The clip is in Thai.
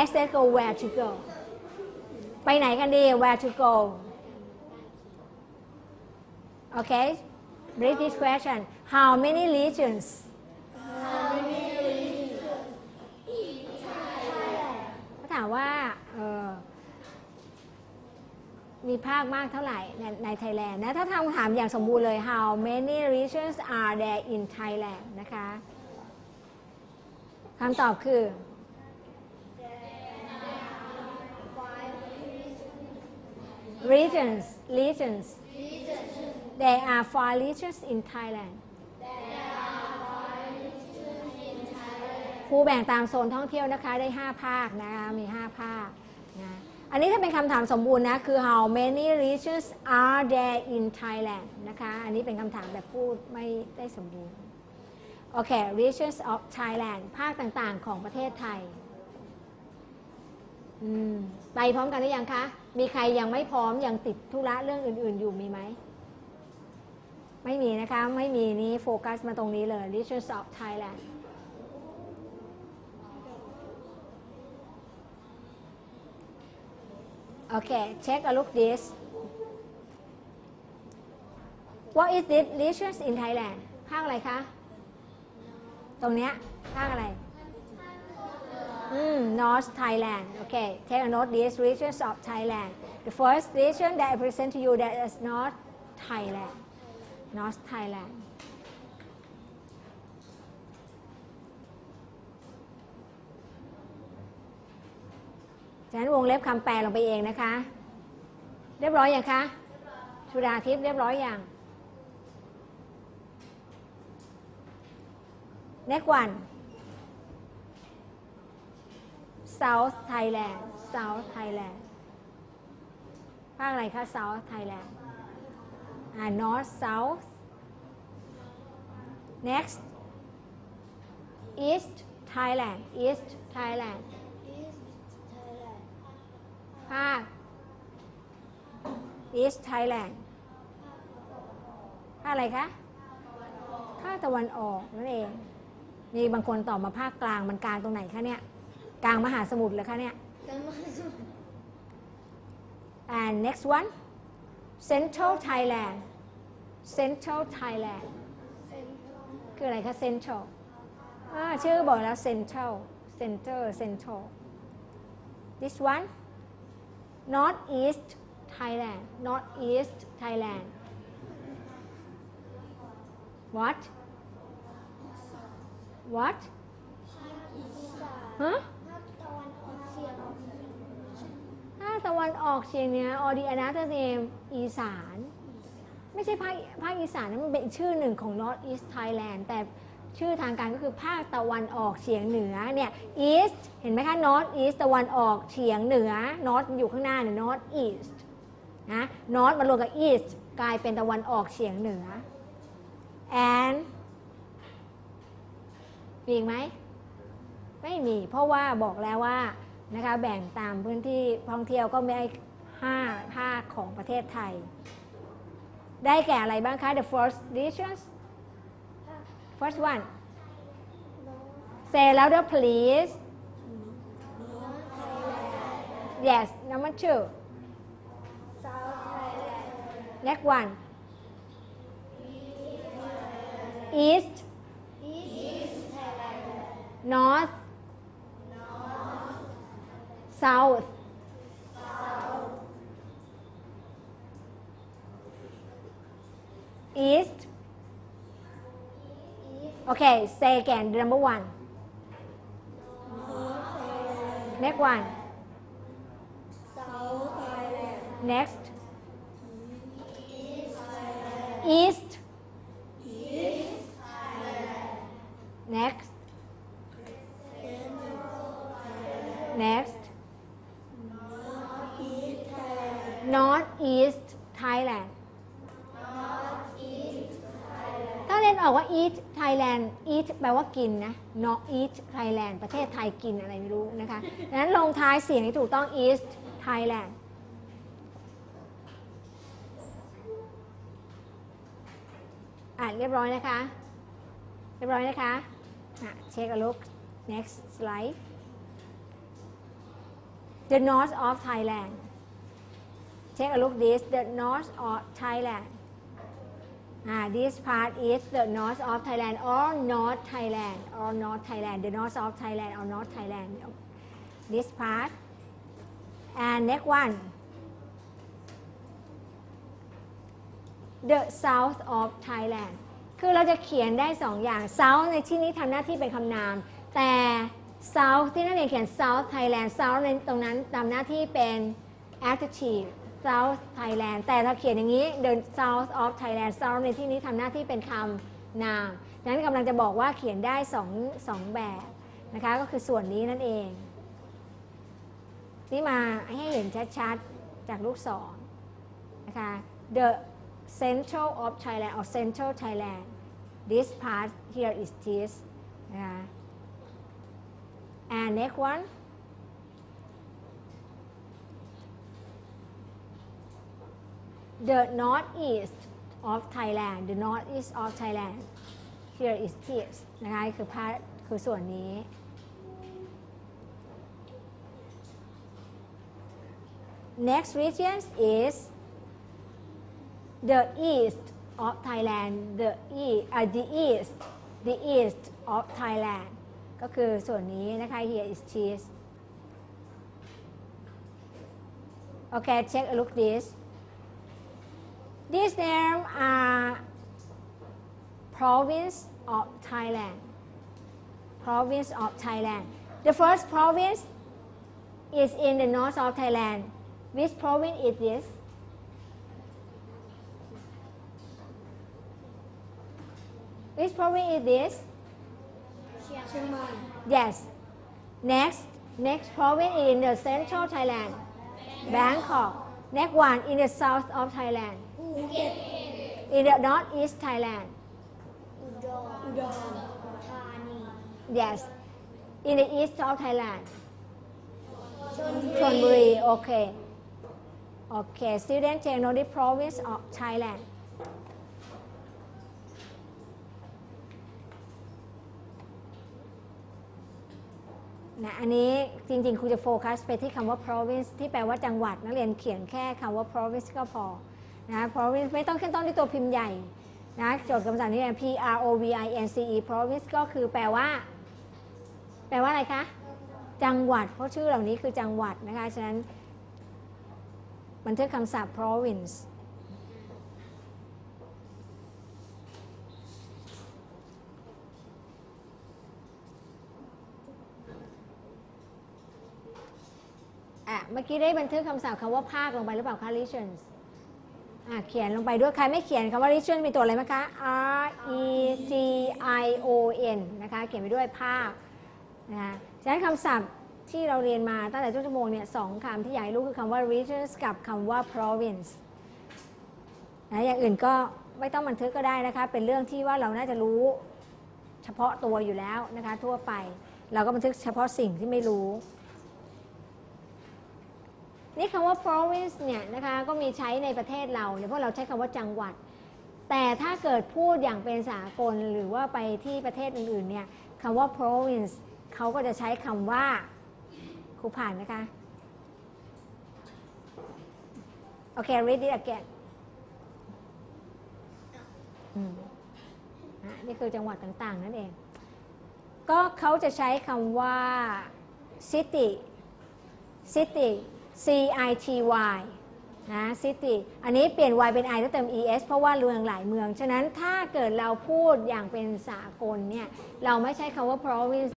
instead go where to go ไปไหนกันดี where to go okay British question how many regions เขาถามว่าเออมีภาคมากเท่าไหร่ในในไทยแลนด์นะถ้าทำถามอย่างสมบูรณ์เลย how many regions are there in Thailand นะคะคำตอบคือ regions regions there are four regions in Thailand ครูแบ่งตามโซนท่องเที่ยวนะคะได้ 5 ภาคนะคะมี 5 ภาคนะอันนี้ถ้าเป็นคำถามสมบูรณ์นะ คือ how many regions are there in Thailand นะคะ อันนี้เป็นคำถามแบบพูดไม่ได้สมบูรณ์ โอเค regions of Thailand ภาคต่างๆ ของประเทศไทยอืม ไปพร้อมกันหรือยังคะ มีใครยังไม่พร้อมยังติดธุระเรื่องอื่น ๆ อยู่มีไหม ไม่มีนะคะ ไม่มีนี้โฟกัสมาตรงนี้เลย regions of Thailand โอเค check a look this what is this regions in Thailand ภาคอะไรคะ ตรงเนี้ยภาคอะไร North Thailand okay take a note these regions of Thailand the first region that I present to you that is North Thailand North Thailand ฉะนั้นวงเล็บคำแปลลงไปเองนะคะ เรียบร้อยอยังคะชุดาทิพย์เรียบร้อยอย่าง next one South Thailand South Thailand ภาคอะไรคะ South Thailand อ่า North South next East Thailand East Thailand ภาค East Thailand ภาคอะไรคะ ภาคตะวันออกนั่นเองมีบางคนตอบมาภาคกลางมันกลางตรงไหนคะเนี่ย กลางมหาสมุทรเลยคะเนี่ย and next one Central Thailand Central Thailand คืออะไรคะ Central ชื่อบอกแล้ว Central Center Central this one North East Thailand North East Thailand what what ฮะภาคตะ วันออกเฉียงเหนือ or the another name อีสาน ไม่ใช่ภาคภาคอีสานนะมันเป็นชื่อหนึ่งของ North East Thailand แต่ชื่อทางการก็คือภาคตะวันออกเฉียงเหนือเนี่ย East เห็นไหมคะ North East ตะวันออกเฉียงเหนือ North อยู่ข้างหน้าเนี่ย North East นะ North มารวมกับ East กลายเป็นตะวันออกเฉียงเหนือ and มีอีกไหม ไม่มี เพราะว่าบอกแล้วว่า นะคะแบ่งตามพื้นที่ท่องเที่ยวก็ไม่ห้าภาคของประเทศไทย ได้แก่อะไรบ้างคะ the first regions first one say louder please yes number two next one east north south east okay say again the number one next one next east next next north east Thailand ถ้าเรียนออกว่า eat Thailand eat แปลว่ากินนะ not eat Thailand ประเทศไทยกินอะไรไม่รู้นะคะดังนั้นลงท้ายเสียงที่ถูกต้อง east Thailand อ่านเรียบร้อยนะคะ เรียบร้อยนะคะเช็ค a look next slide the north of Thailand take a look this the north of Thailand Ah, this part is the north of Thailand or North Thailand or North Thailand the north of Thailand or North Thailand this part and next one the south of Thailand คือเราจะเขียนได้สองอย่าง south ในที่นี้ทำหน้าที่เป็นคำนาม แต่ south ที่นักเรียนเขียน south Thailand south ในตรงนั้นทำหน้าที่เป็น adjective south Thailand แต่ถ้าเขียนอย่างนี้ the south of Thailand south ในที่นี้ทำหน้าที่เป็นคำนามดังนั้นกำลังจะบอกว่าเขียนได้สองสองแบบนะคะ ก็คือส่วนนี้นั่นเอง นี่มาให้เห็นชัดๆ จากลูกศรนะคะ the central of Thailand or central Thailand this part here is this นะคะ and next one the northeast of Thailand the northeast of Thailand here is this นะคะคือพาร์ทคือส่วนนี้ next region is the east of Thailand the east uh, the east the east of Thailand ก็คือส่วนนี้นะคะ here is cheese okay check a look this These name are province of Thailand. Province of Thailand. The first province is in the north of Thailand. Which province is this? Which province is this? Chiang Mai. Yes. Next, next province is in the central Thailand, Bangkok. Next one in the south of Thailand. ภูเก็ต in the northeast Thailand. อุดรอุดรธานี Yes. In the east of Thailand, ชลบุ Chonburi. Okay. Okay. Student take note the province of Thailand. นะอันนี้จริงๆครูจะโฟกัสไปที่คำว่า province ที่แปลว่าจังหวัดนักเรียนเขียนแค่คำว่า province ก็พอ นะ province ไม่ต้องขึ้นต้นด้วยตัวพิมพ์ใหญ่นะโจทย์คำสั่งนี้ P R O V I N C E province ก็คือแปลว่า แปลว่าอะไรคะ จังหวัด เพราะชื่อเหล่านี้คือจังหวัดนะคะ ฉะนั้น บันทึกคำศัพท์ province อะเมื่อกี้ได้บันทึกคำศัพท์คำว่าภาคลงไปหรือเปล่าคะ regions เขียนลงไปด้วย ใครไม่เขียนคำว่า region มีตัวอะไรไหมคะ R E G I O N นะคะ เขียนไปด้วยภาคนะคะฉะนั้นคำศัพท์ที่เราเรียนมาตั้งแต่ต้นชั่วโมงเนี่ยสองคำที่อยากให้รู้คือคำว่า regions กับคำว่า province นะอย่างอื่นก็ไม่ต้องบันทึกก็ได้นะคะ เป็นเรื่องที่ว่าเราน่าจะรู้เฉพาะตัวอยู่แล้วนะคะทั่วไป เราก็บันทึกเฉพาะสิ่งที่ไม่รู้ นี่คำว่า province เนี่ยนะคะก็มีใช้ในประเทศเราเนี่ยพราะเราใช้คำว่าจังหวัด แต่ถ้าเกิดพูดอย่างเป็นสากลหรือว่าไปที่ประเทศอื่นๆเนี่ยคำว่า province เขาก็จะใช้คำว่าครูผ่านนะคะโอเค read it again อืมนี่คือจังหวัดต่างๆ นั่นเอง ก็เขาจะใช้คำว่า city city C I T Y นะ city อันนี้เปลี่ยน y เป็น i แล้วเติม es เพราะว่าเมืองหลายเมือง ฉะนั้นถ้าเกิดเราพูดอย่างเป็นสากลเนี่ย เราไม่ใช้คำว่า province